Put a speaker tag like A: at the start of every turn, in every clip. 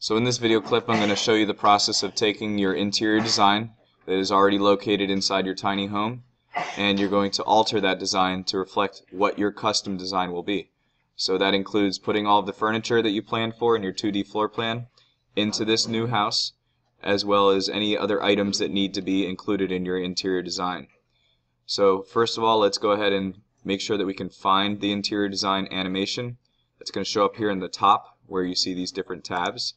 A: So in this video clip I'm going to show you the process of taking your interior design that is already located inside your tiny home and you're going to alter that design to reflect what your custom design will be. So that includes putting all of the furniture that you planned for in your 2D floor plan into this new house as well as any other items that need to be included in your interior design. So first of all let's go ahead and make sure that we can find the interior design animation. It's going to show up here in the top where you see these different tabs.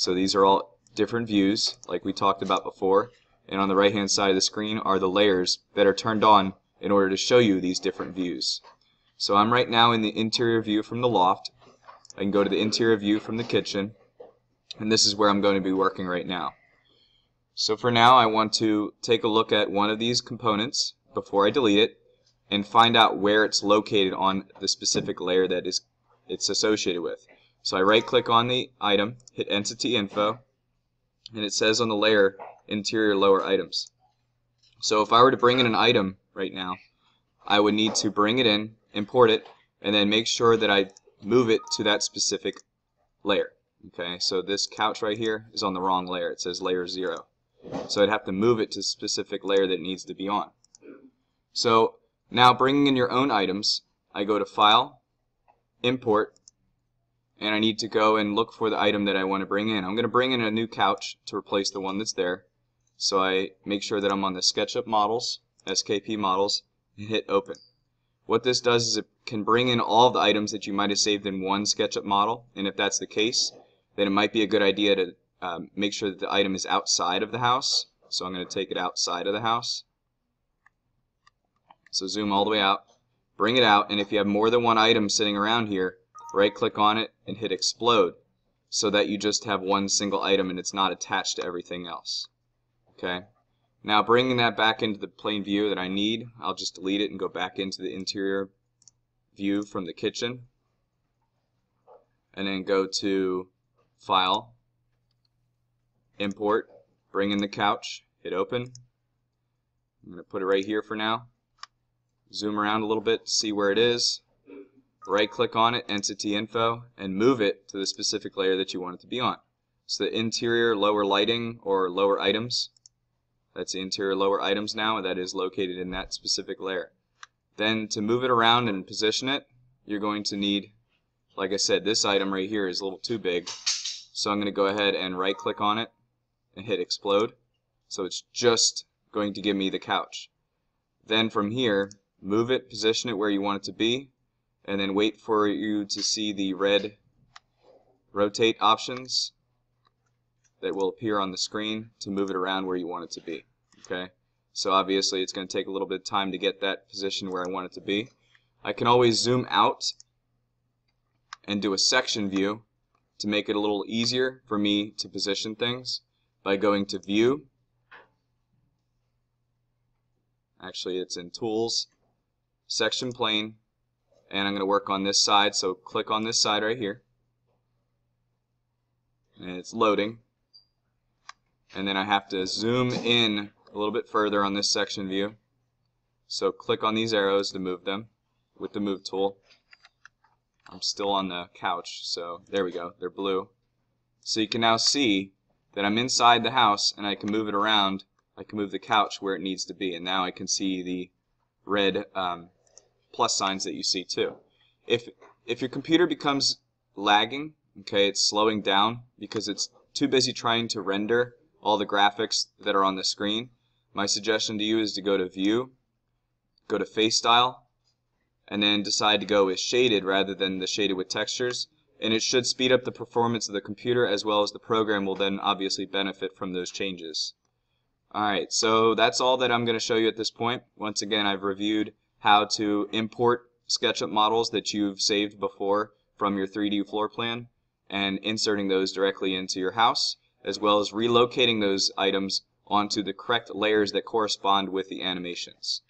A: So these are all different views like we talked about before and on the right hand side of the screen are the layers that are turned on in order to show you these different views. So I'm right now in the interior view from the loft. I can go to the interior view from the kitchen and this is where I'm going to be working right now. So for now I want to take a look at one of these components before I delete it and find out where it's located on the specific layer that is it's associated with. So I right click on the item, hit entity info, and it says on the layer interior lower items. So if I were to bring in an item right now, I would need to bring it in, import it, and then make sure that I move it to that specific layer. Okay, so this couch right here is on the wrong layer. It says layer 0. So I'd have to move it to a specific layer that it needs to be on. So now bringing in your own items, I go to File, Import, and I need to go and look for the item that I want to bring in. I'm going to bring in a new couch to replace the one that's there. So I make sure that I'm on the SketchUp models, SKP models, and hit open. What this does is it can bring in all the items that you might have saved in one SketchUp model, and if that's the case, then it might be a good idea to um, make sure that the item is outside of the house. So I'm going to take it outside of the house. So zoom all the way out, bring it out, and if you have more than one item sitting around here, right click on it and hit explode so that you just have one single item and it's not attached to everything else. Okay. Now bringing that back into the plain view that I need, I'll just delete it and go back into the interior view from the kitchen and then go to File, Import, bring in the couch, hit open. I'm going to put it right here for now. Zoom around a little bit to see where it is right click on it, entity info, and move it to the specific layer that you want it to be on. So the interior lower lighting or lower items, that's the interior lower items now, and that is located in that specific layer. Then to move it around and position it, you're going to need, like I said, this item right here is a little too big. So I'm going to go ahead and right click on it and hit explode. So it's just going to give me the couch. Then from here, move it, position it where you want it to be, and then wait for you to see the red rotate options that will appear on the screen to move it around where you want it to be. Okay, so obviously it's going to take a little bit of time to get that position where I want it to be. I can always zoom out and do a section view to make it a little easier for me to position things by going to View. Actually, it's in Tools, Section Plane, and I'm going to work on this side so click on this side right here. And it's loading. And then I have to zoom in a little bit further on this section view. So click on these arrows to move them with the move tool. I'm still on the couch so there we go. They're blue. So you can now see that I'm inside the house and I can move it around. I can move the couch where it needs to be. And now I can see the red um, plus signs that you see too. If, if your computer becomes lagging, okay, it's slowing down because it's too busy trying to render all the graphics that are on the screen, my suggestion to you is to go to View, go to Face Style, and then decide to go with shaded rather than the shaded with textures. And it should speed up the performance of the computer as well as the program will then obviously benefit from those changes. Alright, so that's all that I'm going to show you at this point. Once again, I've reviewed how to import SketchUp models that you've saved before from your 3D floor plan and inserting those directly into your house as well as relocating those items onto the correct layers that correspond with the animations.